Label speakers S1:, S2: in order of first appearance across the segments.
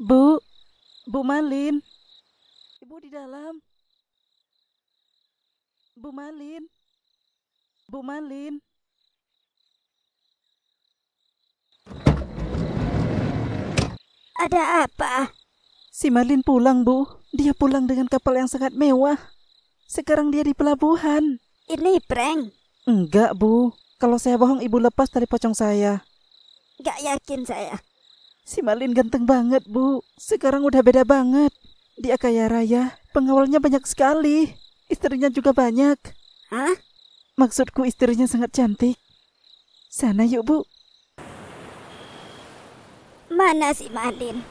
S1: Bu, Bu Malin. Ibu di dalam. Bu Malin. Bu Malin.
S2: Ada apa?
S1: Si Malin pulang, Bu. Dia pulang dengan kapal yang sangat mewah. Sekarang dia di pelabuhan.
S2: Ini prank.
S1: Enggak, Bu. Kalau saya bohong, Ibu lepas tali pocong saya.
S2: Gak yakin saya.
S1: Si Malin ganteng banget, Bu. Sekarang udah beda banget. Dia kaya raya. Pengawalnya banyak sekali. Istrinya juga banyak.
S2: Hah?
S1: Maksudku istrinya sangat cantik. Sana yuk, Bu.
S2: Mana si Malin?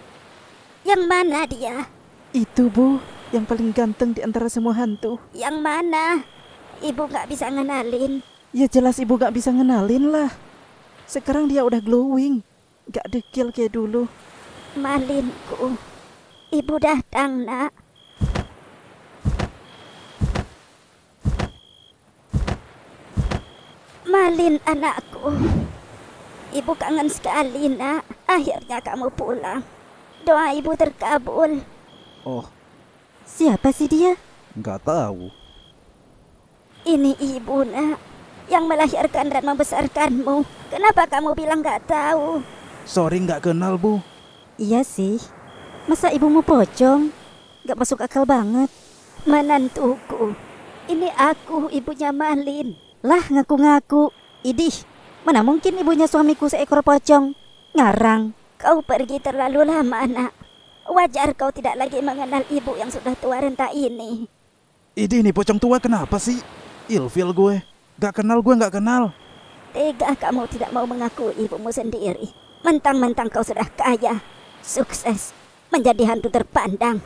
S2: Yang mana dia?
S1: Itu, Bu. Yang paling ganteng di antara semua hantu.
S2: Yang mana? Ibu gak bisa ngenalin.
S1: Ya jelas ibu gak bisa ngenalin lah. Sekarang dia udah glowing. Gak dekil kayak dulu.
S2: Malinku. Ibu datang, nak. Malin anakku. Ibu kangen sekali, nak. Akhirnya kamu pulang. Doa ibu terkabul.
S3: Oh,
S2: Siapa sih dia?
S3: nggak tahu.
S2: Ini ibu, nak. Yang melahirkan dan membesarkanmu. Kenapa kamu bilang gak tahu?
S3: Sorry nggak kenal, Bu.
S2: Iya sih. Masa ibumu pocong? Gak masuk akal banget. Menantuku. Ini aku, ibunya Malin. Lah ngaku-ngaku. Idih, mana mungkin ibunya suamiku seekor pocong? Ngarang. Kau pergi terlalu lama, nak. Wajar kau tidak lagi mengenal ibu yang sudah tua renta ini.
S3: Ini nih pocong tua kenapa sih? Ilfil gue. Gak kenal gue nggak kenal.
S2: Tega kamu tidak mau mengakui ibumu sendiri. Mentang-mentang kau sudah kaya, sukses, menjadi hantu terpandang.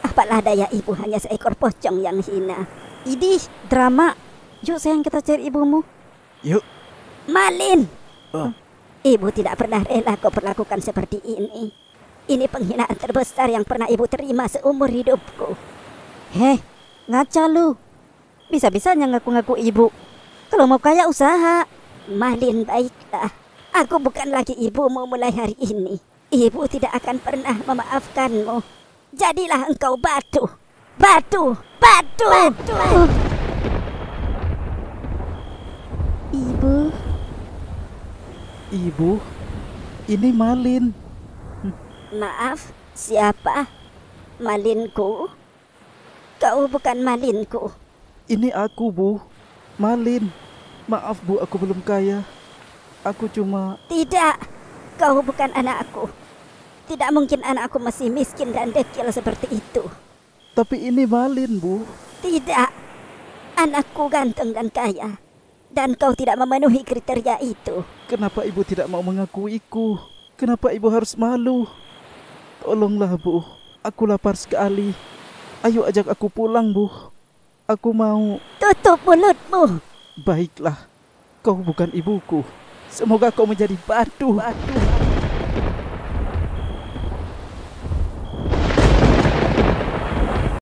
S2: Apalah daya ibu hanya seekor pocong yang hina. Idih, drama. Yuk sayang kita cari ibumu.
S3: Yuk.
S2: Malin!
S3: Oh.
S2: Ibu tidak pernah rela kau perlakukan seperti ini. Ini penghinaan terbesar yang pernah ibu terima seumur hidupku. Heh, ngaca lu. Bisa-bisanya ngaku-ngaku ibu. Kalau mau kaya usaha. Malin baiklah. Aku bukan lagi ibumu mulai hari ini. Ibu tidak akan pernah memaafkanmu. Jadilah engkau batu. Batu. Batu. batu.
S1: Ibu. Ibu. Ini Malin.
S2: Maaf, siapa? Malinku? Kau bukan malinku.
S1: Ini aku, Bu. Malin. Maaf, Bu, aku belum kaya. Aku cuma...
S2: Tidak, kau bukan anakku. Tidak mungkin anakku masih miskin dan dekil seperti itu.
S1: Tapi ini Malin, Bu.
S2: Tidak, anakku ganteng dan kaya. Dan kau tidak memenuhi kriteria itu.
S1: Kenapa ibu tidak mau mengakuiku? Kenapa ibu harus malu? Tolonglah, Bu. Aku lapar sekali. Ayo ajak aku pulang, Bu. Aku mau...
S2: Tutup mulutmu.
S1: Baiklah. Kau bukan ibuku. Semoga kau menjadi batu. batu.